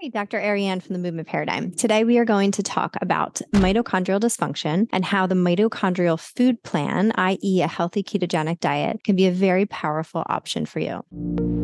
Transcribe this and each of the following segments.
Hi, Dr. Arianne from the Movement Paradigm. Today we are going to talk about mitochondrial dysfunction and how the mitochondrial food plan, i.e., a healthy ketogenic diet, can be a very powerful option for you.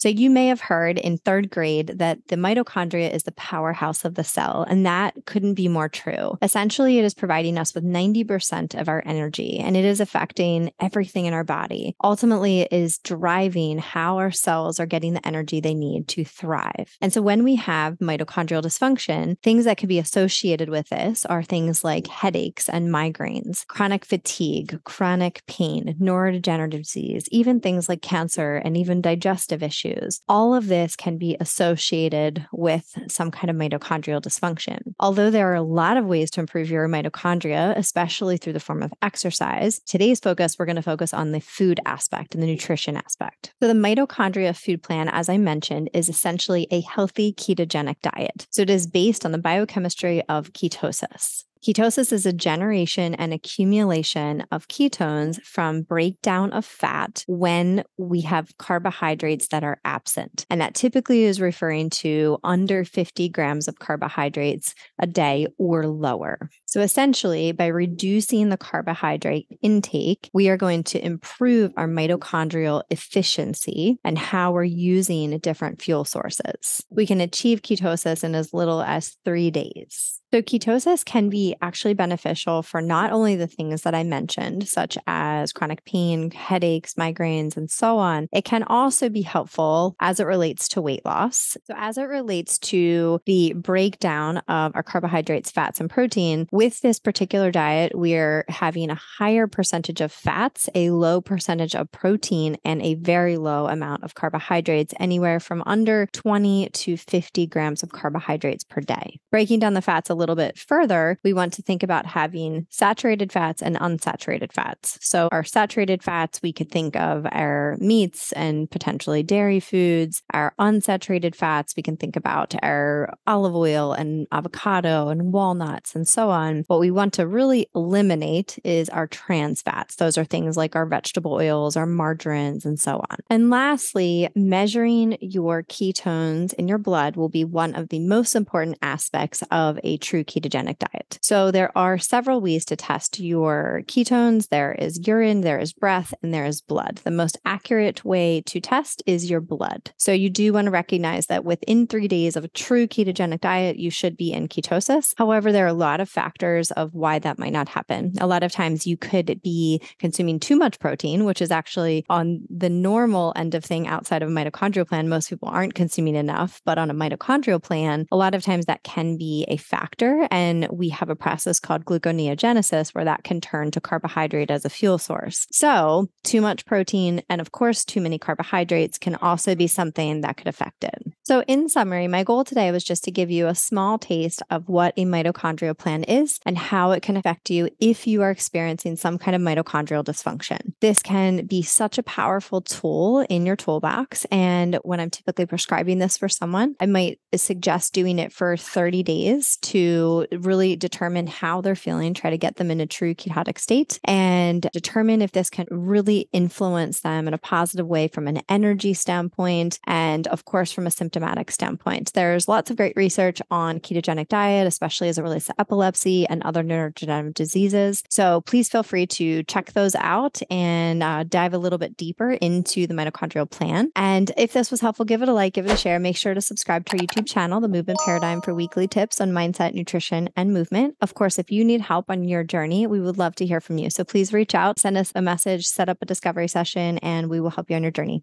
So, you may have heard in third grade that the mitochondria is the powerhouse of the cell, and that couldn't be more true. Essentially, it is providing us with 90% of our energy, and it is affecting everything in our body. Ultimately, it is driving how our cells are getting the energy they need to thrive. And so, when we have mitochondrial dysfunction, things that can be associated with this are things like headaches and migraines, chronic fatigue, chronic pain, neurodegenerative disease, even things like cancer and even digestive issues issues. All of this can be associated with some kind of mitochondrial dysfunction. Although there are a lot of ways to improve your mitochondria, especially through the form of exercise, today's focus, we're going to focus on the food aspect and the nutrition aspect. So, the mitochondria food plan, as I mentioned, is essentially a healthy ketogenic diet. So, it is based on the biochemistry of ketosis. Ketosis is a generation and accumulation of ketones from breakdown of fat when we have carbohydrates that are absent. And that typically is referring to under 50 grams of carbohydrates a day or lower. So essentially, by reducing the carbohydrate intake, we are going to improve our mitochondrial efficiency and how we're using different fuel sources. We can achieve ketosis in as little as three days. So, ketosis can be actually beneficial for not only the things that I mentioned, such as chronic pain, headaches, migraines, and so on. It can also be helpful as it relates to weight loss. So, as it relates to the breakdown of our carbohydrates, fats, and protein, with this particular diet, we're having a higher percentage of fats, a low percentage of protein, and a very low amount of carbohydrates, anywhere from under 20 to 50 grams of carbohydrates per day. Breaking down the fats a little bit further, we want to think about having saturated fats and unsaturated fats. So, our saturated fats, we could think of our meats and potentially dairy foods. Our unsaturated fats, we can think about our olive oil and avocado and walnuts and so on. What we want to really eliminate is our trans fats. Those are things like our vegetable oils, our margarines, and so on. And lastly, measuring your ketones in your blood will be one of the most important aspects of a true ketogenic diet. So there are several ways to test your ketones. There is urine, there is breath, and there is blood. The most accurate way to test is your blood. So you do want to recognize that within three days of a true ketogenic diet, you should be in ketosis. However, there are a lot of factors of why that might not happen. A lot of times you could be consuming too much protein, which is actually on the normal end of thing outside of a mitochondrial plan. Most people aren't consuming enough, but on a mitochondrial plan, a lot of times that can be a factor And we have a process called gluconeogenesis where that can turn to carbohydrate as a fuel source. So, too much protein and, of course, too many carbohydrates can also be something that could affect it. So, in summary, my goal today was just to give you a small taste of what a mitochondrial plan is and how it can affect you if you are experiencing some kind of mitochondrial dysfunction. This can be such a powerful tool in your toolbox. And when I'm typically prescribing this for someone, I might suggest doing it for 30 days to really determine how they're feeling, try to get them in a true ketotic state, and determine if this can really influence them in a positive way from an energy standpoint and, of course, from a symptomatic standpoint. There's lots of great research on ketogenic diet, especially as it relates to epilepsy and other neurodegenerative diseases. So please feel free to check those out and uh, dive a little bit deeper into the mitochondrial plan. And if this was helpful, give it a like, give it a share. Make sure to subscribe to our YouTube channel, The Movement Paradigm, for weekly tips on mindset nutrition, and movement. Of course, if you need help on your journey, we would love to hear from you. So please reach out, send us a message, set up a discovery session, and we will help you on your journey.